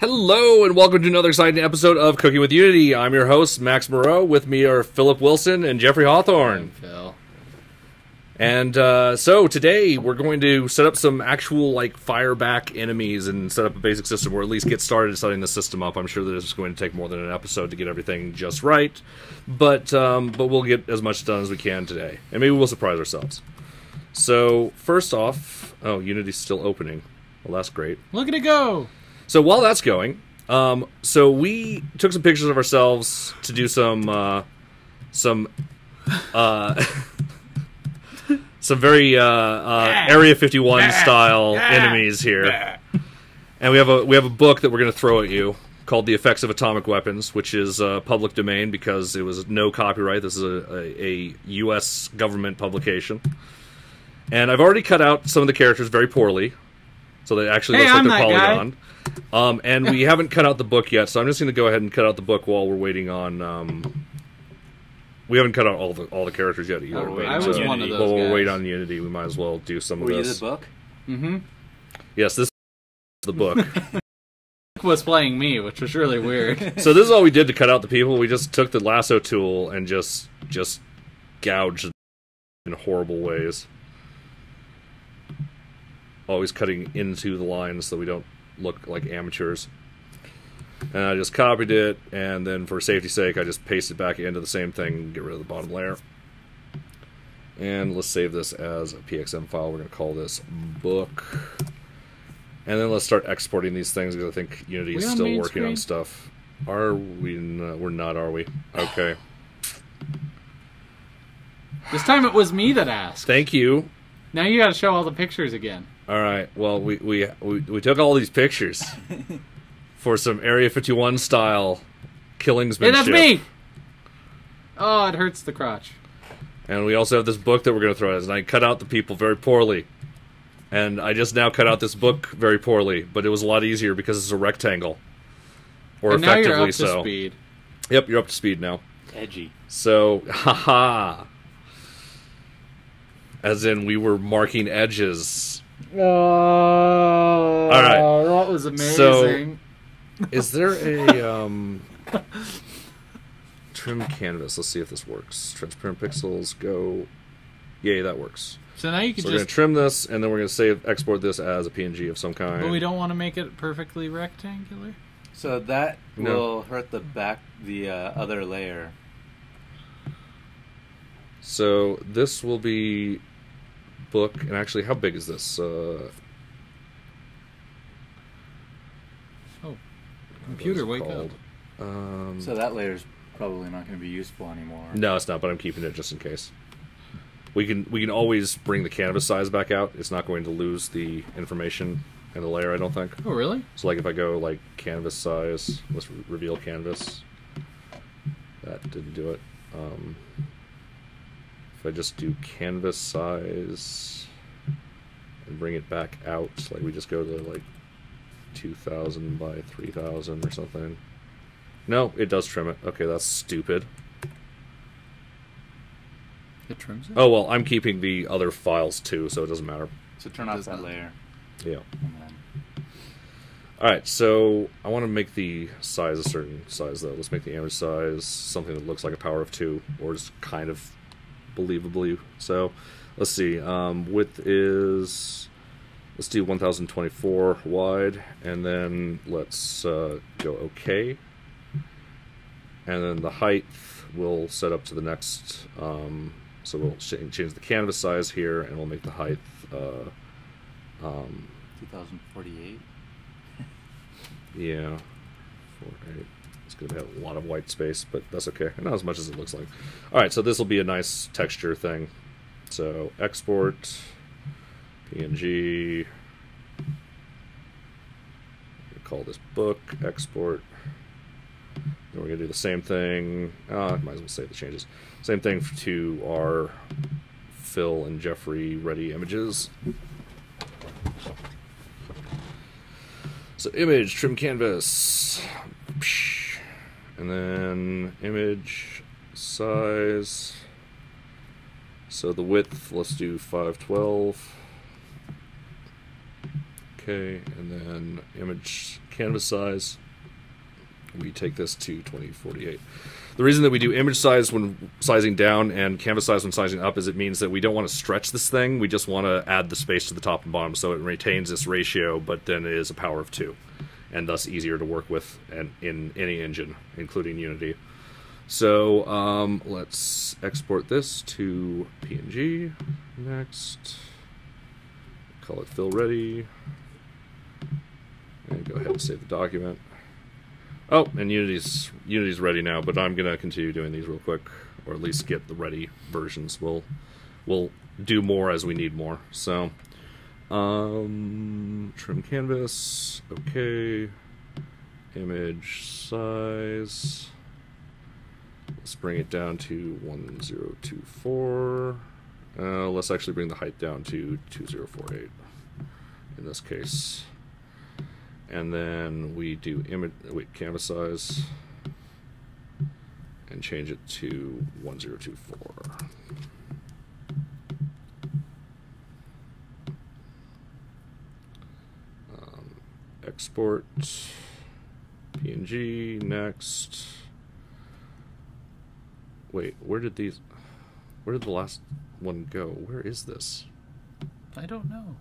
Hello and welcome to another exciting episode of Cooking with Unity. I'm your host, Max Moreau. With me are Philip Wilson and Jeffrey Hawthorne. Phil. And uh, so today we're going to set up some actual like fire back enemies and set up a basic system, or at least get started setting the system up. I'm sure that it's going to take more than an episode to get everything just right, but um, but we'll get as much done as we can today, and maybe we'll surprise ourselves. So first off, oh Unity's still opening. Well, that's great. Look at it go! So while that's going, um, so we took some pictures of ourselves to do some uh, some uh, some very uh, uh, Area 51 style enemies here, and we have a we have a book that we're going to throw at you called "The Effects of Atomic Weapons," which is uh, public domain because it was no copyright. This is a, a, a U.S. government publication, and I've already cut out some of the characters very poorly, so they actually Hey, looks like I'm they're that guy. Polygon. Um, and we haven't cut out the book yet, so I'm just going to go ahead and cut out the book while we're waiting on. Um, we haven't cut out all the all the characters yet either. Oh, but, I was uh, one of While those we're guys. waiting on Unity, we might as well do some Were of you the book? Mm-hmm. Yes, this is the book. Was playing me, which was really weird. so this is all we did to cut out the people. We just took the lasso tool and just just gouged in horrible ways. Always cutting into the lines so we don't look like amateurs. And I just copied it, and then for safety's sake, I just pasted back into the same thing, get rid of the bottom layer. And let's save this as a PXM file. We're going to call this book. And then let's start exporting these things because I think Unity is still working on stuff. Are we? Not, we're not, are we? Okay. this time it was me that asked. Thank you. Now you gotta show all the pictures again. All right. Well, we we we, we took all these pictures for some Area 51 style killingsmanship. Hey, that's me! Oh, it hurts the crotch. And we also have this book that we're going to throw at us. And I cut out the people very poorly. And I just now cut out this book very poorly, but it was a lot easier because it's a rectangle. Or and now effectively you're up to so. speed. Yep, you're up to speed now. Edgy. So, haha. As in, we were marking edges. Oh, right. that was amazing. So, Is there a um, trim canvas? Let's see if this works. Transparent pixels, go. Yay, that works. So, now you can So we're going to trim this, and then we're going to save, export this as a PNG of some kind. But we don't want to make it perfectly rectangular. So that No. will hurt the back, the uh, other layer. So this will be book, and actually, how big is this? Uh, Oh, computer, wake called? up. Um, So that layer's probably not going to be useful anymore. No, it's not. But I'm keeping it just in case. We can we can always bring the canvas size back out. It's not going to lose the information in the layer. I don't think. Oh, really? So like if I go like canvas size, let's re- reveal canvas. That didn't do it. Um, if I just do canvas size and bring it back out, like we just go to like 2000 by 3000 or something. No, it does trim it. Okay, that's stupid. It trims it? Oh well, I'm keeping the other files too, so it doesn't matter. So turn off Does that not. layer. Yeah. All right, so I want to make the size a certain size though. Let's make the image size something that looks like a power of two, or just kind of believably. So, let's see. Um, width is let's do 1024 wide, and then let's uh, go OK. And then the height we'll set up to the next. Um, so we'll change the canvas size here, and we'll make the height. Uh, um, 2048. yeah, four eight. Going to have a lot of white space, but that's okay. Not as much as it looks like. All right, so this will be a nice texture thing. So export PNG. Call this book export. Then we're going to do the same thing. Uh, might as well save the changes. Same thing to our Phil and Jeffrey ready images. So image, trim canvas. And then image size. So the width, let's do 512. Okay, and then image canvas size. We take this to 2048. The reason that we do image size when sizing down and canvas size when sizing up is it means that we don't want to stretch this thing. We just want to add the space to the top and bottom so it retains this ratio, but then it is a power of two, and thus easier to work with and in any engine, including Unity. So um, let's export this to PNG. Next, call it Phil ready, and go ahead and save the document. Oh, and Unity's Unity's ready now, but I'm gonna continue doing these real quick, or at least get the ready versions. We'll we'll do more as we need more. So, um, trim canvas, okay, image size. Let's bring it down to 1024. Uh, let's actually bring the height down to 2048 in this case. And then we do image, wait, canvas size and change it to 1024. Um, export PNG next. Wait, where did these? Where did the last one go? Where is this? I don't know.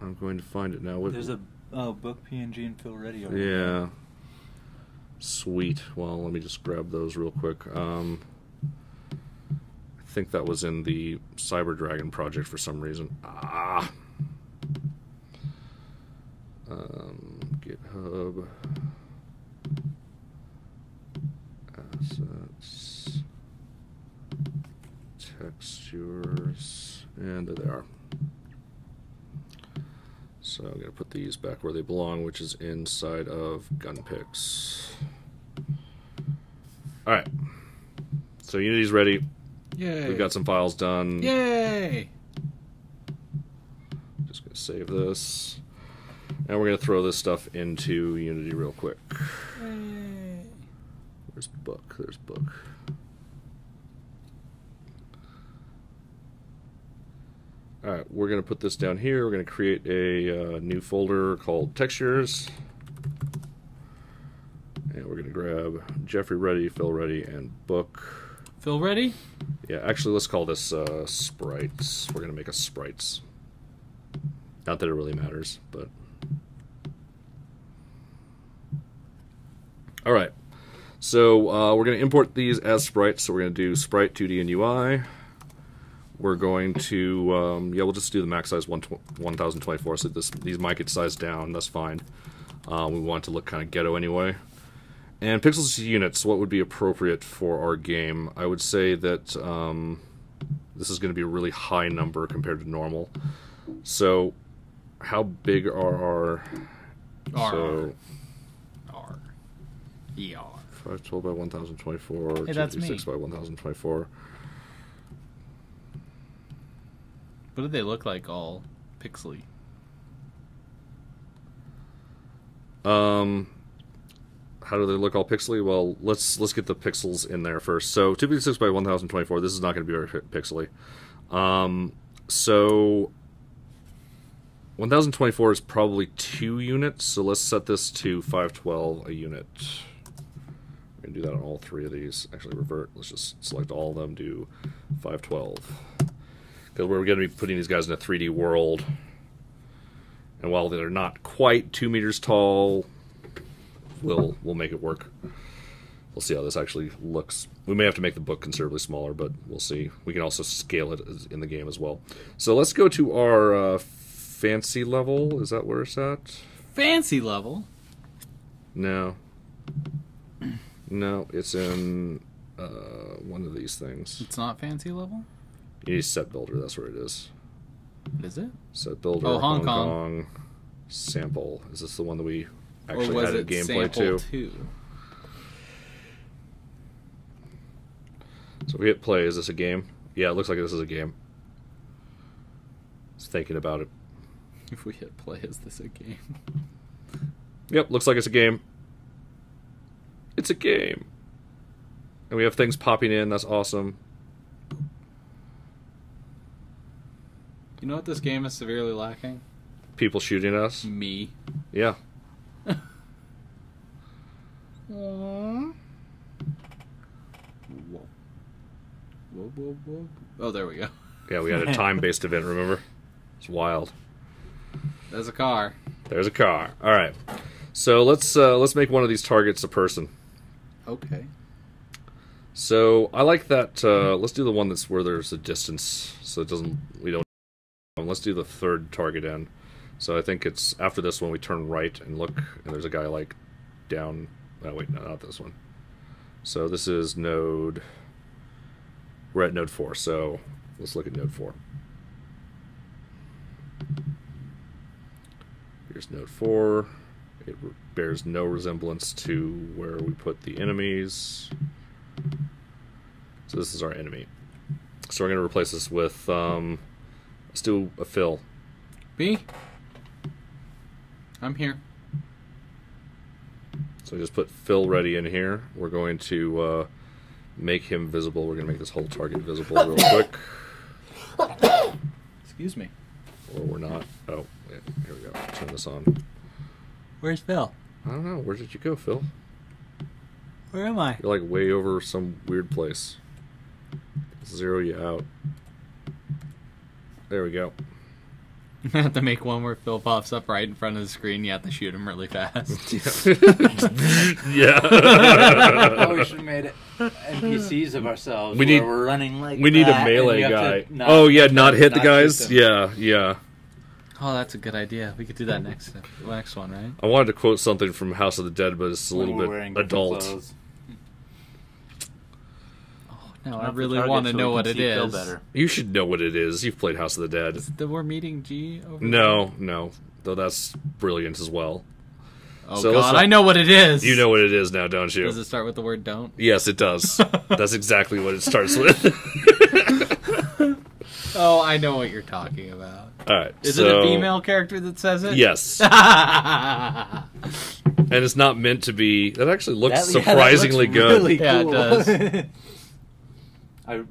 I'm going to find it now. What- There's a oh, book PNG and Phil Ready. over Yeah. there. Sweet. Well, let me just grab those real quick. Um, I think that was in the Cyber Dragon project for some reason. Ah. Um, GitHub. Assets. Textures. And there they are. So I'm going to put these back where they belong, which is inside of Gunpix. All right. So Unity's ready. Yay. We've got some files done. Yay! Just going to save this. And we're going to throw this stuff into Unity real quick. Yay. Where's book? There's book. All right, we're going to put this down here. We're going to create a uh, new folder called textures. And we're going to grab Jeffrey Ready, Phil Ready, and book. Phil ready? Yeah, actually, let's call this uh, sprites. We're going to make a sprites. Not that it really matters, but. All right. So uh, we're going to import these as sprites. So we're going to do sprite 2D and UI. We're going to, um, yeah, we'll just do the max size 1, 1024. So this, these might get sized down. That's fine. Uh, we want it to look kind of ghetto anyway. And pixels to units, what would be appropriate for our game? I would say that um, this is going to be a really high number compared to normal. So, how big are our. R. So. ER. 512 by 1024, Hey, that's 256 me. by 1024. What do they look like all pixely? Um, how do they look all pixely? Well, let's let's get the pixels in there first. So 256 by 1024. This is not going to be very pixely. Um, so 1024 is probably two units. So let's set this to 512 a unit. We're gonna do that on all three of these. Actually, revert. Let's just select all of them. Do 512 because we're going to be putting these guys in a 3D world. And while they're not quite two meters tall, we'll we'll make it work. We'll see how this actually looks. We may have to make the book considerably smaller, but we'll see. We can also scale it in the game as well. So let's go to our uh, fancy level. Is that where it's at? Fancy level. No. No, it's in uh, one of these things. It's not fancy level. You need set builder. That's where it is. Is it? Set builder. Oh, Hong Kong. Kong sample. Is this the one that we actually or was had it gameplay too? two? So if we hit play, is this a game? Yeah, it looks like this is a game. Just thinking about it. If we hit play, is this a game? Yep, looks like it's a game. It's a game. And we have things popping in, that's awesome. You know what this game is severely lacking? People shooting us. Me. Yeah. Whoa. Whoa, whoa, whoa. Oh, there we go. Yeah, we had a time-based event. Remember? It's wild. There's a car. There's a car. All right. So let's uh, let's make one of these targets a person. Okay. So I like that. Uh, let's do the one that's where there's a distance, so it doesn't. We don't. Let's do the third target in. So I think it's after this one we turn right and look, and there's a guy like down. Oh wait, no, not this one. So this is node. We're at node four. So let's look at node four. Here's node four. It bears no resemblance to where we put the enemies. So this is our enemy. So we're going to replace this with, um, let's do a Phil. B. I'm here. So we just put Phil ready in here. We're going to uh, make him visible. We're going to make this whole target visible real quick. Excuse me. Or we're not. Oh, yeah, here we go. Turn this on. Where's Phil? I don't know. Where did you go, Phil? Where am I? You're like way over some weird place. Zero you out. There we go. You have to make one where Phil pops up right in front of the screen. You have to shoot him really fast. yeah. oh, we should have made it NPCs of ourselves. We where need- We're running like we need a that, melee guy. not- oh yeah, not hit the not shoot guys. Yeah, yeah. Oh, that's a good idea. We could do that next uh, next one, right? I wanted to quote something from House of the Dead, but it's a When little bit adult. Oh, No, I really want to so know what it see Phil is. better. You should know what it is. You've played House of the Dead. Is it that we're meeting G over No, no. Though that's brilliant as well. Oh So God, not- I know what it is. You know what it is now, don't you? Does it start with the word "don't"? Yes, it does. that's exactly what it starts with. Oh, I know what you're talking about. All right. Is so, it a female character that says it? Yes, and it's not meant to be. That actually looks That- yeah, that surprisingly looks good. Really Yeah, it does. I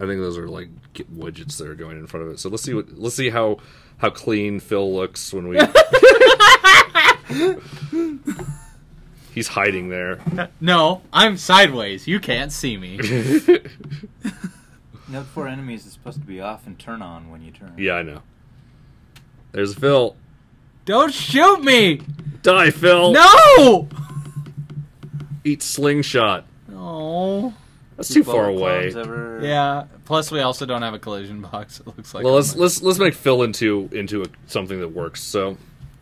I think those are like widgets that are going in front of it. So let's see what let's see how how clean Phil looks when we. He's hiding there. no, I'm sideways. You can't see me. Note four enemies is supposed to be off and turn on when you turn. yeah, I know. There's Phil. Don't shoot me! Die, Phil. No! Eat slingshot. Oh. That's too far away. Ever... Yeah. Plus, we also don't have a collision box. It looks like. Well, let's my- let's let's make Phil into into a, something that works. So,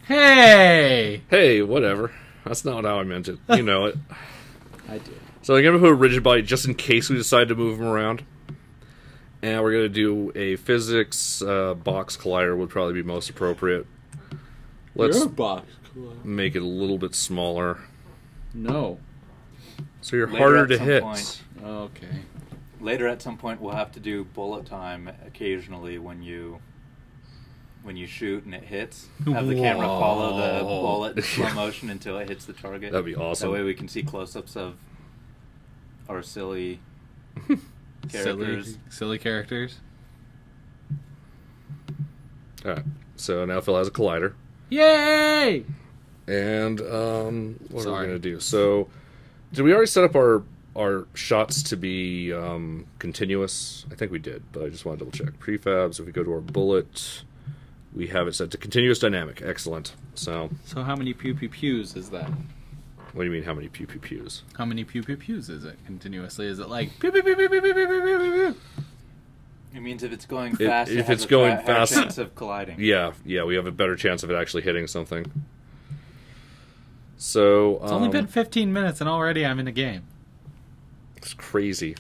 Hey. hey, whatever. That's not how I meant it. You know it. I do. So I'm gonna put a rigid body just in case we decide to move him around. And we're gonna do a physics uh, box collider would probably be most appropriate. Let's box. make it a little bit smaller, No. so you're Later harder to hit. point. Okay. Later, at some point, we'll have to do bullet time occasionally when you when you shoot and it hits. Have the camera follow the bullet in slow motion until it hits the target. That'd be awesome. That way, we can see close-ups of our silly Silly, characters. silly characters. All right. So now Phil has a collider, Yay! and um, what are we gonna do? So, did we already set up our our shots to be um, continuous? I think we did, but I just want to double check. Prefabs. If we go to our bullet, we have it set to continuous dynamic. Excellent. So, So how many pew pew pews is that? What do you mean? How many pew pew pews? How many pew pew pews is it continuously? Is it like pew pew pew pew pew pew pew pew pew pew? It means if it's going fast, it if has it's a going fa- higher fast- chance of colliding. Yeah, yeah. We have a better chance of it actually hitting something. So It's only um, been 15 minutes and already I'm in a game. It's crazy.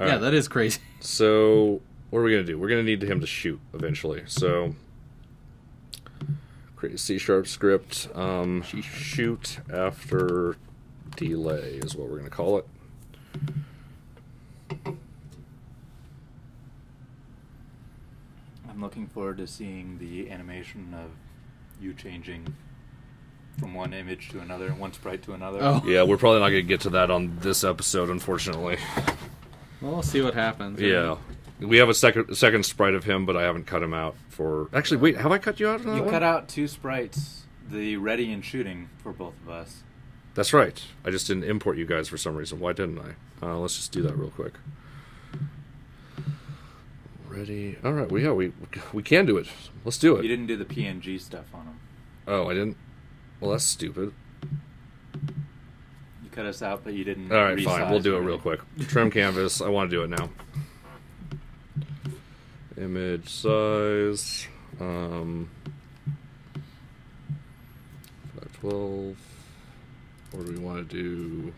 All yeah, right. that is crazy. So, what are we gonna do? We're gonna need him to shoot eventually. So, create a C sharp script. Um, shoot after delay is what we're gonna call it. I'm looking forward to seeing the animation of you changing from one image to another, one sprite to another. Oh. Yeah, we're probably not gonna get to that on this episode, unfortunately. Well, we'll see what happens. Yeah. We have a second second sprite of him, but I haven't cut him out for. Actually, wait, have I cut you out? On that You one? cut out two sprites, the ready and shooting for both of us. That's right. I just didn't import you guys for some reason. Why didn't I? Uh, let's just do that real quick. Ready? All right. Well, yeah, we we can do it. Let's do it. You didn't do the PNG stuff on them. Oh, I didn't. Well, that's stupid. You cut us out, but you didn't. All right, fine. We'll do it real quick. Trim canvas. I want to do it now. Image size. Um, 512. Or do we want to do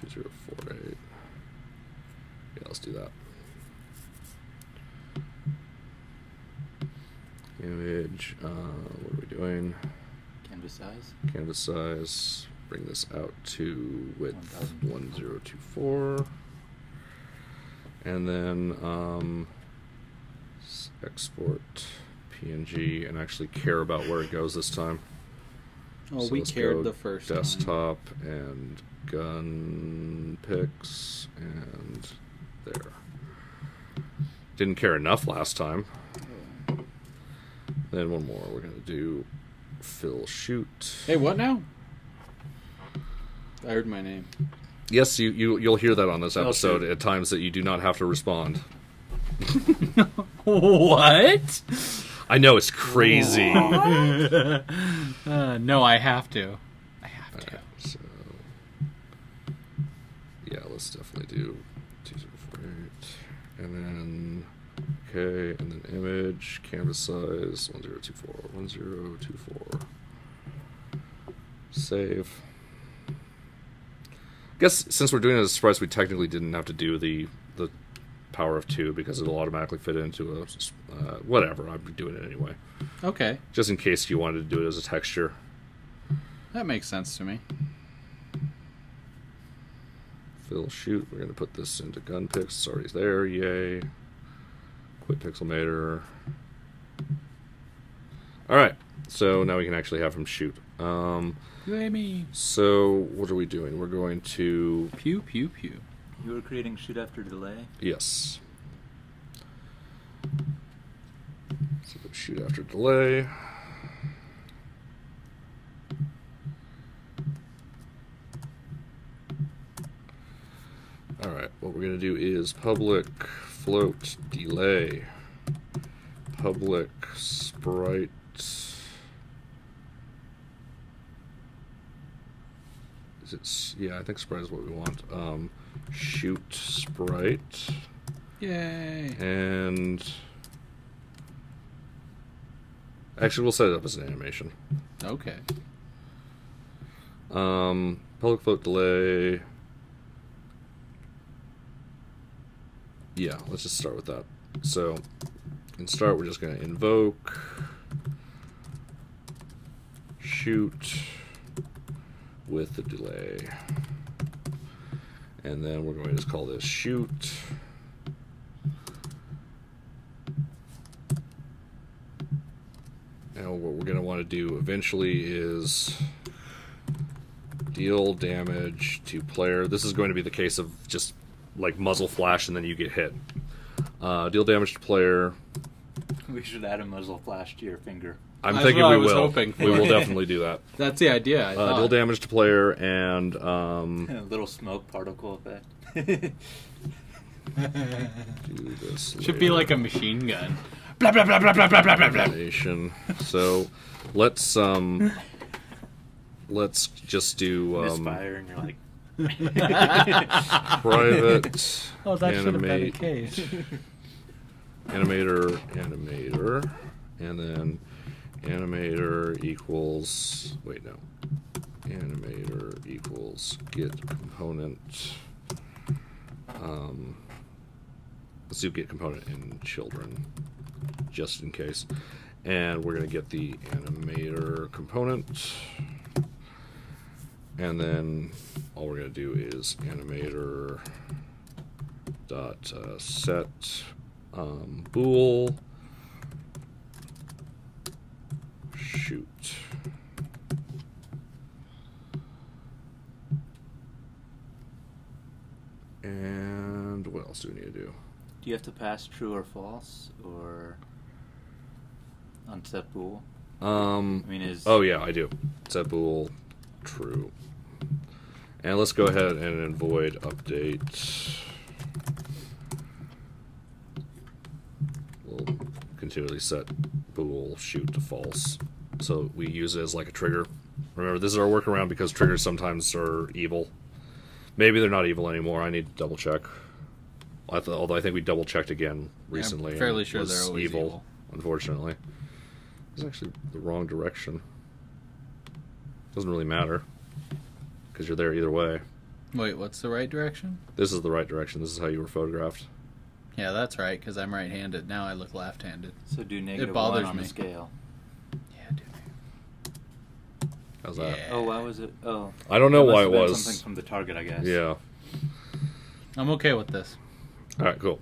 2048? Yeah, let's do that. Image. Uh, what are we doing? Canvas size. Canvas size. Bring this out to width 1000. 1024. And then um, export PNG and actually care about where it goes this time. Oh, So we cared the first time. desktop and Gunpix and there. Didn't care enough last time. Then one more. We're gonna do Phil shoot. Hey, what now? I heard my name. Yes, you, you you'll hear that on this oh, episode shoot. at times that you do not have to respond. what? I know it's crazy. uh, no, I have to. I have to. So, yeah, let's definitely do 2048. And then, okay, and then image, canvas size 1024, 1024. Save. guess since we're doing it as a surprise, we technically didn't have to do the the power of two because it'll automatically fit into a uh, whatever. I'm doing it anyway, Okay, just in case you wanted to do it as a texture. that makes sense to me. Phil shoot. We're gonna put this into Gunpix. It's already there. Yay. Quit pixelmator. All right. So now we can actually have him shoot. Um, Yay me. so what are we doing? We're going to Pew pew pew. You were creating shoot after delay. yes. So shoot after delay. All right, what we're going to do is public float delay, public sprite. Is it? Yeah, I think sprite is what we want. Um, shoot sprite Yay. and actually we'll set it up as an animation. Okay. Um, public float delay. Yeah, let's just start with that. So, in start, we're just going to invoke, shoot with the delay, and then we're going to just call this shoot. Now, what we're going to want to do eventually is deal damage to player. This is going to be the case of just like muzzle flash and then you get hit. Uh, deal damage to player. We should add a muzzle flash to your finger. I'm That's thinking what I we was will. hoping We will definitely do that. That's the idea. I Uh, thought. deal damage to player and um, A little smoke particle effect. do this. Should be like a machine gun. Blah blah blah blah blah blah blah blah blah. So let's um, let's just do um, Misfire, and you're like, private Oh, that should have been a animate case. Animator animator and then animator equals wait no. Animator equals get component. Um let's do get component in children just in case. And we're going to get the animator component. And then all we're going to do is animator dot uh, set um, bool shoot and what else do we need to do? Do you have to pass true or false or unset bool? Um, I mean, is oh yeah, I do. Set bool true. And let's go ahead and void update. We'll continually set bool shoot to false, so we use it as like a trigger. Remember, this is our workaround because triggers sometimes are evil. Maybe they're not evil anymore. I need to double check. I th- although I think we double checked again recently. and fairly sure they're always evil. Unfortunately, it's actually the wrong direction. Doesn't really matter because you're there either way. Wait, what's the right direction? This is the right direction. This is how you were photographed. Yeah, that's right, because I'm right handed. Now I look left handed. so do negative bothers one on me. the scale? Yeah, dude. How's that? Yeah. Oh, why was it? Oh, I don't know why it was. something from the target, I guess. Yeah. I'm okay with this. All right. Cool.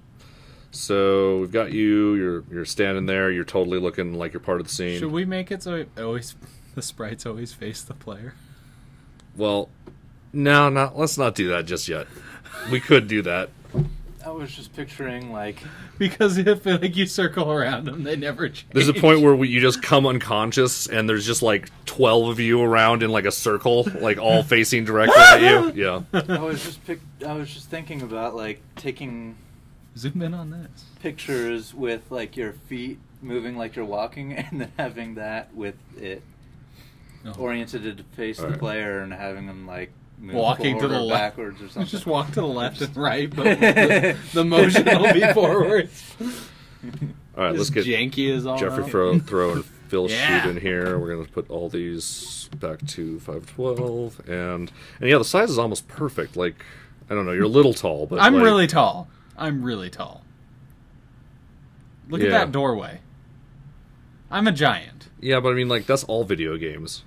So we've got you. You're you're standing there. You're totally looking like you're part of the scene. Should we make it so it always the sprites always face the player? Well, no, not. Let's not do that just yet. We could do that. I was just picturing like Because if like you circle around them, they never change. There's a point where we, you just come unconscious, and there's just like twelve of you around in like a circle, like all facing directly at you. Yeah. I was just pic- I was just thinking about like taking zoom in on this. pictures with like your feet moving like you're walking, and then having that with it Oh. oriented to face the Alright. player and having them like move Walking to the or left. backwards or something. Just walk to the left and right, but the, the motion will be forwards. All right, let's As get janky as all. Jeffrey out. throw, throw and Phil Yeah. shoot in here. We're gonna put all these back to five twelve, and and yeah, the size is almost perfect. Like I don't know, you're a little tall, but I'm like- really tall. I'm really tall. Look at Yeah. that doorway. I'm a giant. yeah, but I mean like that's all video games.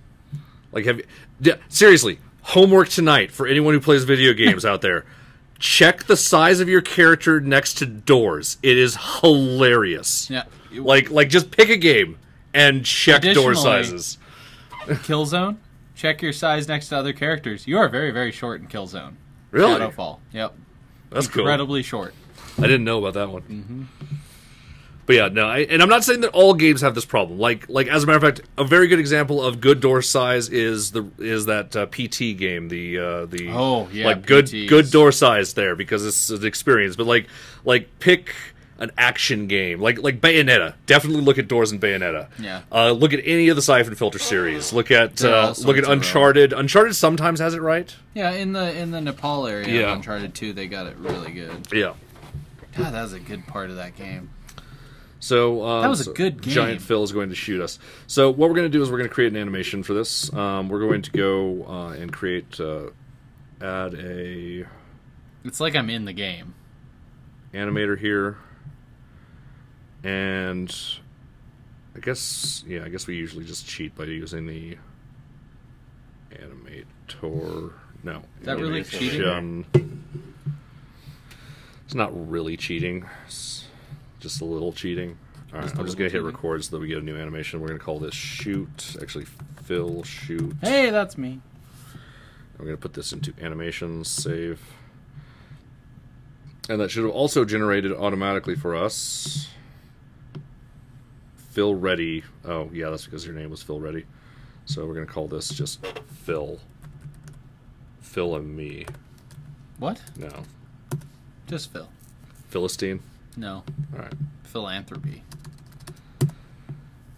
Like have you, yeah, seriously homework tonight for anyone who plays video games out there. Check the size of your character next to doors. It is hilarious. Yeah. Like like just pick a game and check door sizes. Killzone. Check your size next to other characters. You are very, very short in Killzone. Really? Shadowfall. Yep. That's cool. Incredibly short. I didn't know about that one. Mm-hmm. But yeah, no, I, and I'm not saying that all games have this problem. Like, like as a matter of fact, a very good example of good door size is the is that uh, PT game, the uh, the Oh, yeah, like good PTs. good door size there because it's an experience. But like like pick an action game like like Bayonetta. Definitely look at doors in Bayonetta. Yeah. Uh, look at any of the Syphon Filter series. Look at There are all uh, look at Uncharted. Uncharted sometimes has it right. Yeah, in the in the Nepal area Yeah. of Uncharted 2, they got it really good. Yeah. God, that was a good part of that game. So um, That was a so good game. Giant Phil is going to shoot us. So what we're going to do is we're going to create an animation for this. Um, we're going to go uh, and create uh, add a It's like I'm in the game. animator here, and I guess yeah, I guess we usually just cheat by using the animator. No, Is that really cheating? It's not really cheating. It's just a little cheating. All right, Just a I'm just gonna hit cheating. record so that we get a new animation. We're gonna call this shoot. Actually, Phil shoot. Hey, that's me. I'm going to put this into animations, save. And that should have also generated automatically for us. Phil Ready. Oh, yeah, that's because your name was Phil Ready. So we're going to call this just Phil. Phil and me. What? No. Just Phil. Philistine. No, All right. philanthropy.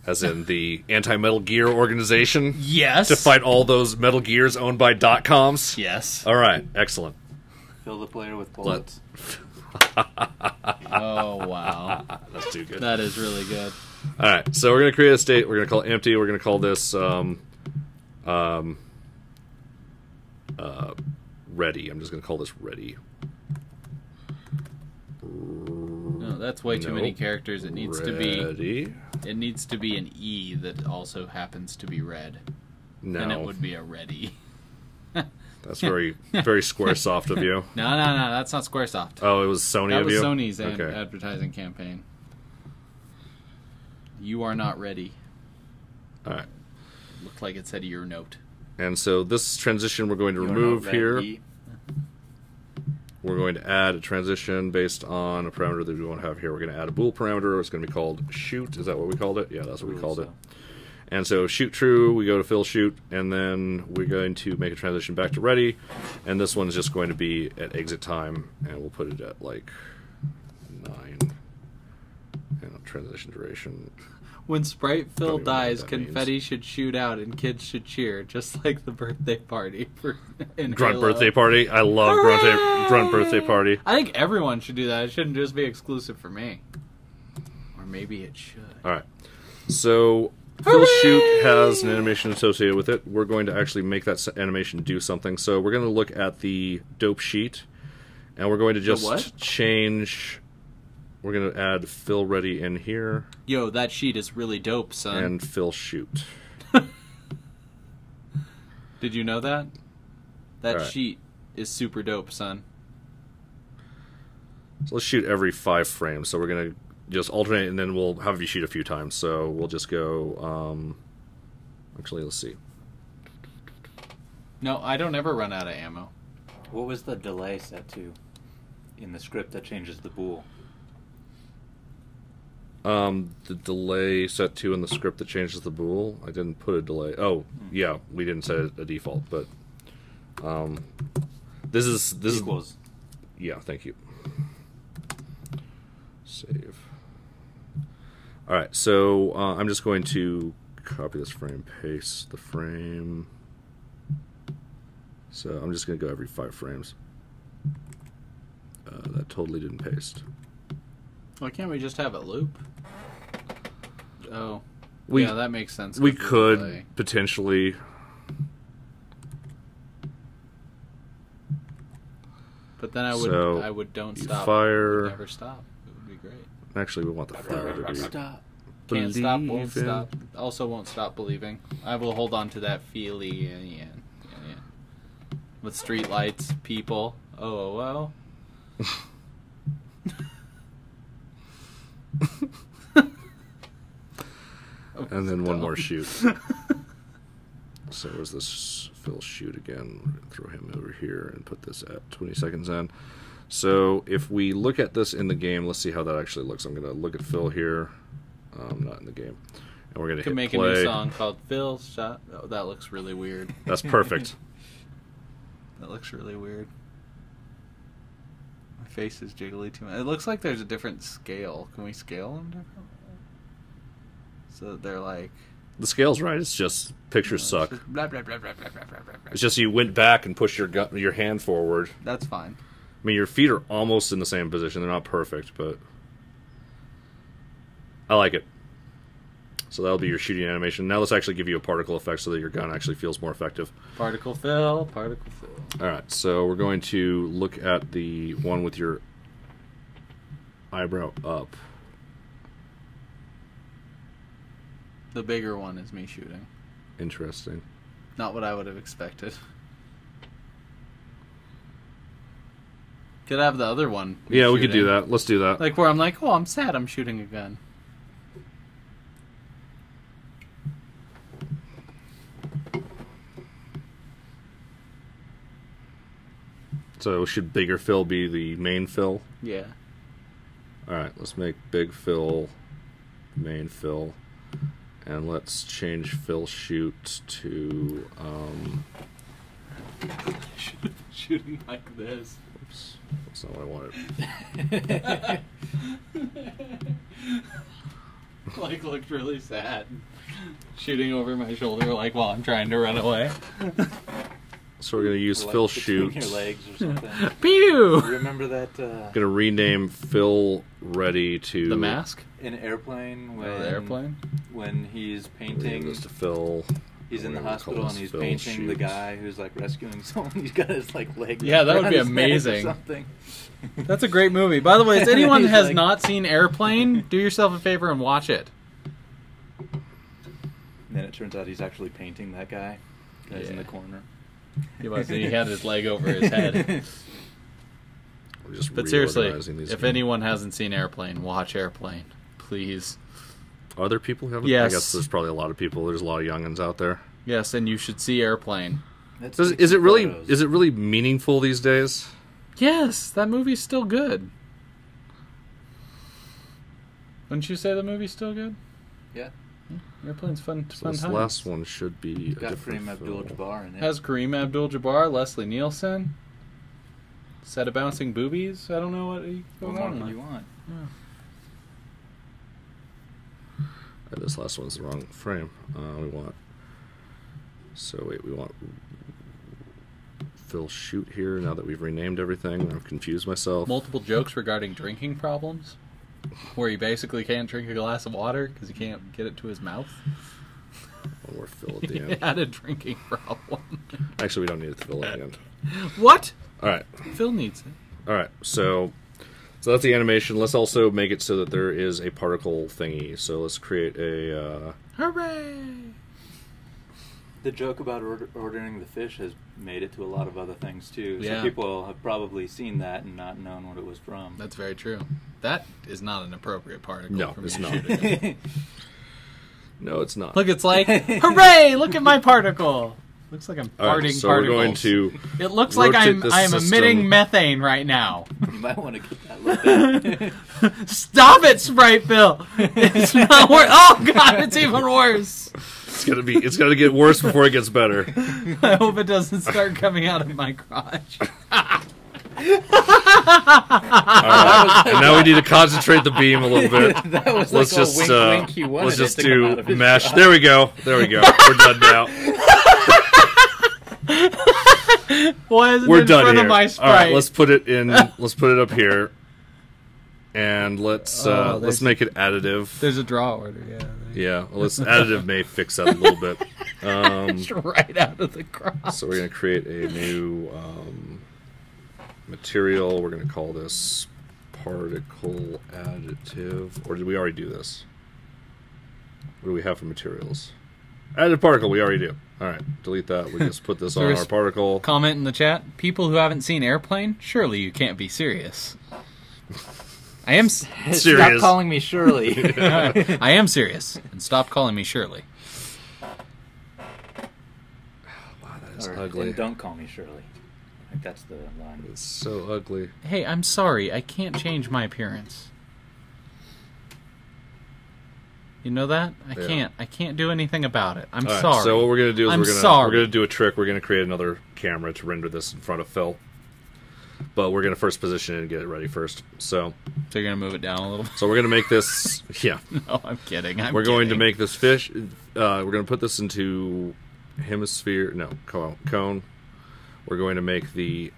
As in the anti Metal Gear organization Yes. to fight all those Metal Gears owned by dot coms. Yes. All right. Excellent. Fill the player with bullets. Oh wow, That's too good. that is really good. All right, so we're gonna create a state. We're gonna call it empty. We're gonna call this um, um, uh, ready. I'm just gonna call this ready. No, that's way too many characters. It needs to be. It needs to be an E that also happens to be red. No, Then it would be a ready. that's very very SquareSoft of you. No, no, no. That's not SquareSoft. Oh, it was Sony that of was you. Sony's ad- Okay. advertising campaign. You are not ready. All right, Looked like it said your note. and so this transition we're going to You are remove here. ready. We're going to add a transition based on a parameter that we want to have here. We're going to add a bool parameter. It's going to be called shoot. Is that what we called it? Yeah, that's what we called it. And so shoot true, we go to Phil shoot, and then we're going to make a transition back to ready. And this one's just going to be at exit time, and we'll put it at like nine. And transition duration. When Sprite Phil Don't even know what dies, that means. confetti should shoot out and kids should cheer, just like the birthday party for in Grunt Halo. birthday party. I love grunt, Hooray! grunt birthday party. I think everyone should do that. It shouldn't just be exclusive for me. Or maybe it should. All right. So Phil Shoot has an animation associated with it. We're going to actually make that animation do something. So we're going to look at the dope sheet, and we're going to just what? change. We're going to add Phil Ready in here Yo, that sheet is really dope, son. and Phil Shoot. Did you know that? That Alright. sheet is super dope, son. So let's shoot every five frames. So we're going to just alternate, and then we'll have you shoot a few times. So we'll just go. Um, actually, let's see. No, I don't ever run out of ammo. What was the delay set to in the script that changes the bool? Um, the delay set to in the script that changes the bool. I didn't put a delay. Oh, yeah, we didn't set a default, but um, this is this Equals. is yeah. Thank you. Save. All right, so uh, I'm just going to copy this frame, paste the frame. So I'm just going to go every five frames. Uh, that totally didn't paste. Why can't we just have a loop? Oh. We- yeah, that makes sense. We could delay. potentially But then I would So, I would don't stop. fire- would never stop. It would be great. Actually, we want the fire to be. Stop. Can't stop, won't in- stop. Also won't stop believing. I will hold on to that feely yeah, yeah, yeah, yeah. With street lights, people. Oh, oh, oh. And then one more shoot. so where's this Phil shoot again? Throw him over here and put this at 20 seconds in. So if we look at this in the game, let's see how that actually looks. I'm gonna look at Phil here. Um, not in the game. And we're gonna Could hit make play. a new song called Phil Shot. Oh, that looks really weird. That's perfect. That looks really weird. My face is jiggly too much. It looks like there's a different scale. Can we scale them differently? So they're like. The scale's right. It's just pictures you know, suck. Just blah, blah, blah, it's just you went back and pushed your gun, your hand forward. That's fine. I mean, your feet are almost in the same position. They're not perfect, but I like it. So that'll be your shooting animation. Now let's actually give you a particle effect so that your gun actually feels more effective. Particle fill, particle fill. All right, so we're going to look at the one with your eyebrow up. The bigger one is me shooting. Interesting. Not what I would have expected. Could have the other one. Yeah, we could do that. Let's do that. Like where I'm like, oh, I'm sad. I'm shooting a gun. So should bigger fill be the main fill? Yeah. All right, let's make big fill main fill, and let's change Phil shoot to um. shooting like this. Oops, that's not what I wanted. like looked really sad. Shooting over my shoulder like while I'm trying to run away. So we're gonna use Like fill between shoot. your legs or something. Pew! Remember that uh, Gonna rename Phil ready to The mask? in airplane when Oh, the airplane? when he's Rename painting this to fill. he's in the We're gonna call hospital and this he's Phil painting the Shoot. guy who's like rescuing someone. He's got his like leg. Yeah, that would around be his neck or amazing. Something. That's a great movie. By the way, if anyone He's has like- not seen Airplane, do yourself a favor and watch it. And then it turns out he's actually painting that guy. Guy's in Yeah. the corner. He was. He had his leg over his head. Just But seriously, if again. anyone hasn't seen Airplane, watch Airplane, please. are there people haven't? I Yes. guess there's probably a lot of people. There's a lot of youngins out there. Yes, and you should see Airplane. Does, is it really? photos. Is it really meaningful these days? Yes, that movie's still good. Wouldn't you say the movie's still good? Yeah. Airplane's fun. So fun this times. last one should be a Got different Kareem film. Abdul-Jabbar in it. Has Kareem Abdul-Jabbar, Leslie Nielsen, set of bouncing boobies. I don't know what you what going more on. could you want? Uh, this last one's the wrong frame. Uh, we want. So wait, we want Phil shoot here. Now that we've renamed everything, I've confused myself. Multiple jokes regarding drinking problems, where he basically can't drink a glass of water because he can't get it to his mouth. One more Phil at the He had a drinking problem. Actually, we don't need it to Phil at the end. what? All right, Phil needs it. all right. So, so that's the animation. Let's also make it so that there is a particle thingy. So let's create a. Uh, Hooray! The joke about order- ordering the fish has made it to a lot of other things too. Yeah. So people have probably seen that and not known what it was from. That's very true. That is not an appropriate particle. No, for it's not. shoot it in. no, it's not. Look, it's like, hooray! Look at my particle. Looks like I'm All right, farting so particles. we're going to. It looks like I'm I'm system. emitting methane right now. you might want to get that looked at. Stop it, Sprite Phil. It's not worse. Oh God, it's even worse. It's gonna be. It's gonna get worse before it gets better. I hope it doesn't start coming out of my crotch. All right, and now we need to concentrate the beam a little bit. that was Let's like just a wink, uh, wink. He wanted let's just it to come out do of his mesh. crotch. There we go. There we go. We're done now. Why is it We're in done front here. of my Sprite? right, let's put it in. Let's put it up here, and let's uh, Oh, let's make it additive. There's a draw order. Yeah. Yeah, well, let's additive may fix that a little bit. Um, It's right out of the crotch. so we're gonna create a new um, material. We're gonna call this particle additive. Or did we already do this? What do we have for materials? Additive particle. We already do. All right, delete that. We just put this on our particle. Comment in the chat. People who haven't seen Airplane, surely you can't be serious. I am. s- Stop Serious. calling me Shirley. I am serious, and stop calling me Shirley. Wow, that is Or, ugly. and don't call me Shirley. I think that's the line. It's so ugly. Hey, I'm sorry. I can't change my appearance. You know that? I Yeah. can't. I can't do anything about it. I'm All right, sorry. So what we're gonna do is I'm we're gonna sorry. we're gonna do a trick. We're gonna create another camera to render this in front of Phil. But we're gonna first position it and get it ready first. So So you're gonna move it down a little. so we're gonna make this. Yeah, No, I'm kidding. I'm we're going to make this fish. Uh, we're gonna put this into hemisphere. No cone. cone. We're going to make the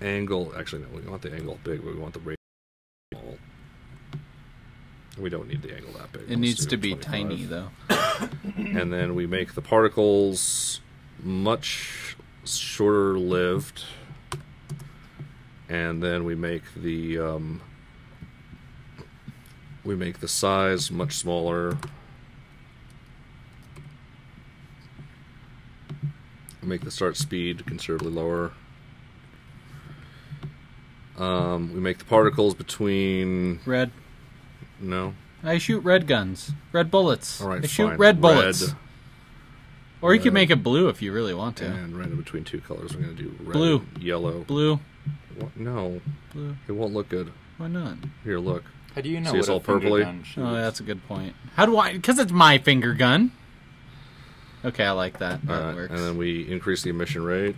angle. Actually, no. We want the angle big. But we want the radius small. We don't need the angle that big. It Let's needs to be 25. tiny though. and then we make the particles much shorter lived and then we make the um, we make the size much smaller make the start speed considerably lower um, we make the particles between Red. no I shoot red guns. Red bullets. all right I shoot fine. red bullets. Or you could make it blue if you really want to. And random between two colors. We're gonna do red Blue. yellow. Blue. What? No, Blue. it won't look good. Why not? Here, look. How do you know See, it's all finger purpley? Oh, that's a good point. How do I? Because it's my finger gun. Okay, I like that. That Alright, works. and then we increase the emission rate,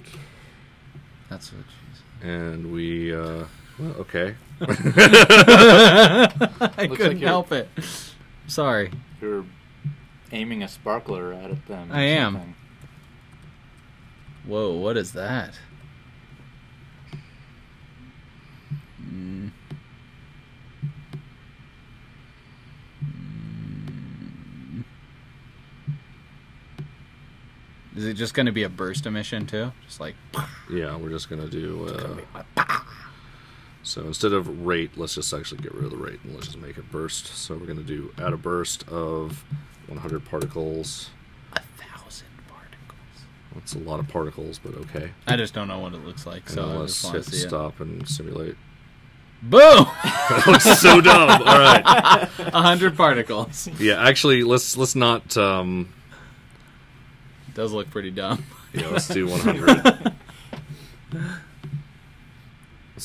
That's what she's. and we. Uh, well, okay. I Looks couldn't like you're- help it. Sorry. You're aiming a sparkler at them. or I am. something. Whoa, what is that? Mm. Mm. Is it just going to be a burst emission too? Just like yeah, we're just gonna do. Uh, so instead of rate, let's just actually get rid of the rate and let's just make it burst. So we're gonna do add a burst of 100 particles. a thousand particles. That's a lot of particles, but okay. I just don't know what it looks like, And so let's just hit to see stop and simulate. Boom! That looks so dumb. All right. A hundred particles. Yeah, actually, let's let's not. Um, does look pretty dumb. yeah, let's do 100.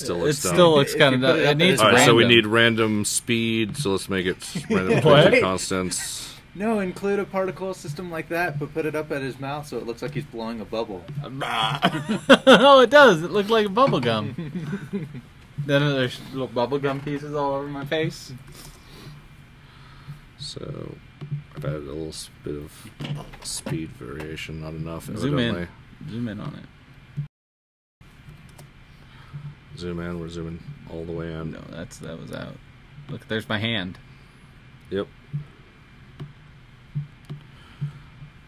It still looks it dumb. still looks kind of. put it It, needs at- All right, so we need random speed. So let's make it random What? constants. No, include a particle system like that, but put it up at his mouth so it looks like he's blowing a bubble. oh, it does. It looked like bubble gum. then there's little bubble gum pieces all over my face. So I've added a little bit of speed variation, not enough. Zoom in. evidently. Zoom in on it. Zoom in. We're zooming all the way in. No, that's that was out. Look, there's my hand. Yep.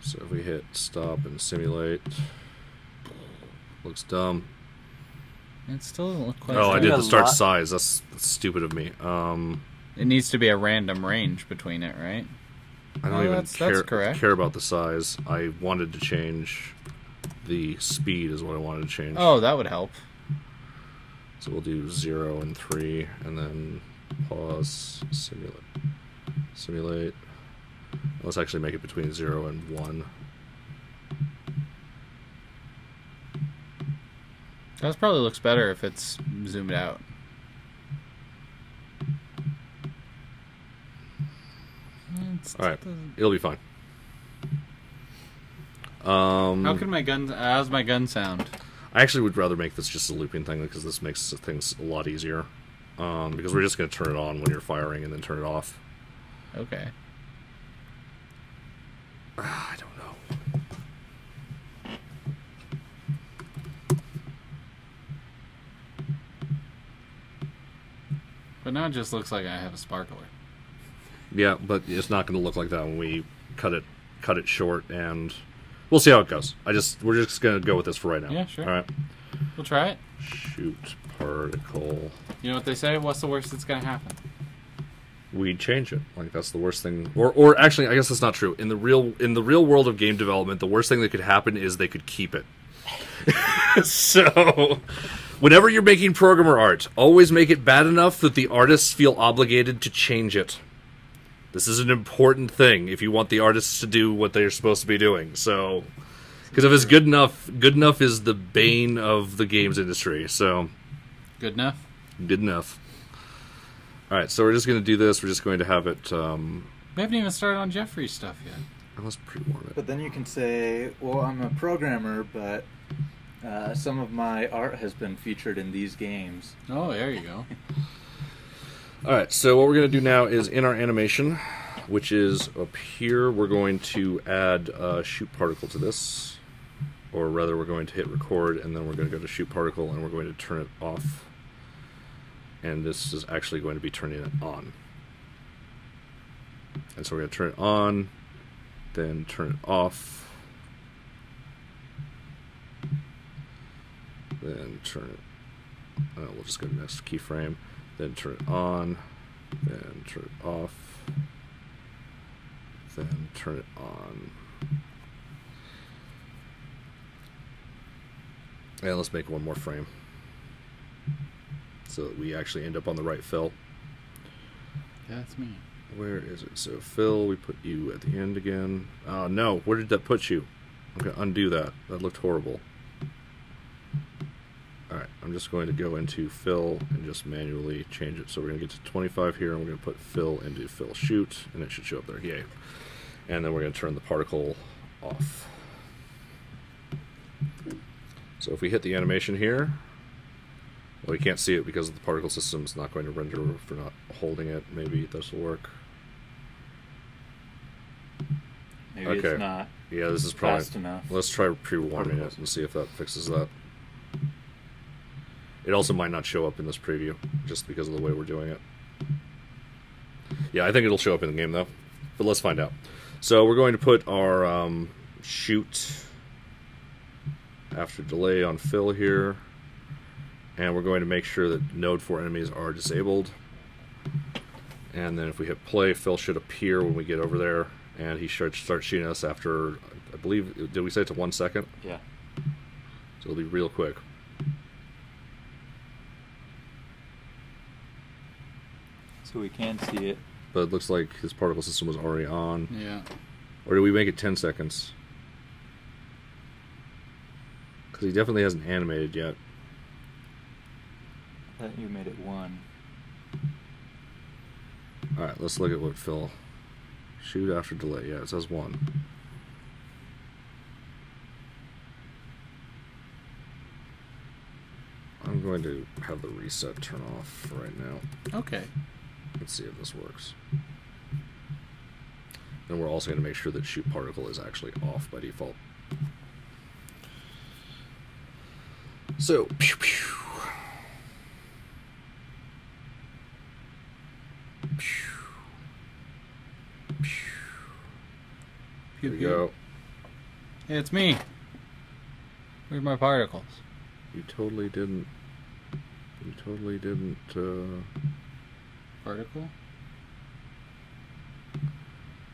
So if we hit stop and simulate, looks dumb. It still doesn't look quite. Oh, I did the start lot- size. That's, that's stupid of me. Um, It needs to be a random range between it, right? I don't Oh, even that's- care that's correct. care about the size. I wanted to change the speed is what I wanted to change. Oh, that would help. So we'll do zero and three, and then pause, simulate, simulate. Let's actually make it between zero and one. That probably looks better if it's zoomed out. It's- All right, doesn't- it'll be fine. Um, How can my gun? How's my gun sound? I actually would rather make this just a looping thing because this makes things a lot easier. Um, because we're just going to turn it on when you're firing and then turn it off. Okay. Ah, I don't know. But now it just looks like I have a sparkler. Yeah, but it's not going to look like that when we cut it cut it short, and we'll see how it goes. I just we're just going to go with this for right now. Yeah, sure. All right. We'll try it. Shoot particle. You know what they say? What's the worst that's gonna happen? We change it. Like that's the worst thing. Or or actually, I guess that's not true. In the real in the real world of game development, the worst thing that could happen is they could keep it. so, whenever you're making programmer art, always make it bad enough that the artists feel obligated to change it. This is an important thing if you want the artists to do what they're supposed to be doing. So, because if it's good enough, good enough is the bane of the games industry. So, Good enough. good enough. All right, so we're just going to do this. We're just going to have it. Um, We haven't even started on Jeffrey's stuff yet. let's pre-warm it. But then you can say, well, I'm a programmer, but uh, some of my art has been featured in these games. Oh, there you go. All right, so what we're going to do now is in our animation, which is up here, we're going to add a shoot particle to this. Or rather, we're going to hit record, and then we're going to go to shoot particle, and we're going to turn it off. And this is actually going to be turning it on. And so we're going to turn it on, then turn it off, then turn it. Uh, we'll just go to next keyframe, then turn it on, then turn it off, then turn it on. And let's make one more frame so that we actually end up on the right Phil. Yeah, that's me. Where is it? So Phil, we put you at the end again. Uh, no, where did that put you? I'm gonna undo that. That looked horrible. Alright, I'm just going to go into Phil and just manually change it. So we're gonna get to 25 here and we're gonna put Phil into Phil shoot and it should show up there. Yay. And then we're gonna turn the particle off. So if we hit the animation here, well, we can't see it because the particle system is not going to render if we're not holding it. Maybe this will work. Maybe Okay. it's not Yeah, this is probably. fast enough. Let's try pre-warming it and see if that fixes that. It also might not show up in this preview just because of the way we're doing it. Yeah, I think it'll show up in the game though, but let's find out. So we're going to put our um, shoot after delay on Phil here, and we're going to make sure that node 4 enemies are disabled. And then if we hit play, Phil should appear when we get over there, and he should start shooting us after, I believe, did we say it to one second? Yeah. So it'll be real quick. So we can see it. But it looks like his particle system was already on. Yeah. Or did we make it 10 seconds? Because he definitely hasn't animated yet. That you made it one. All right, let's look at what Phil. Shoot after delay. Yeah, it says one. I'm going to have the reset turn off right now. Okay. Let's see if this works. And we're also going to make sure that shoot particle is actually off by default. So, pew pew. Pew. Pew. Pew, There we go. Hey, it's me. Where's my particles? You totally didn't. You totally didn't. Uh... Particle?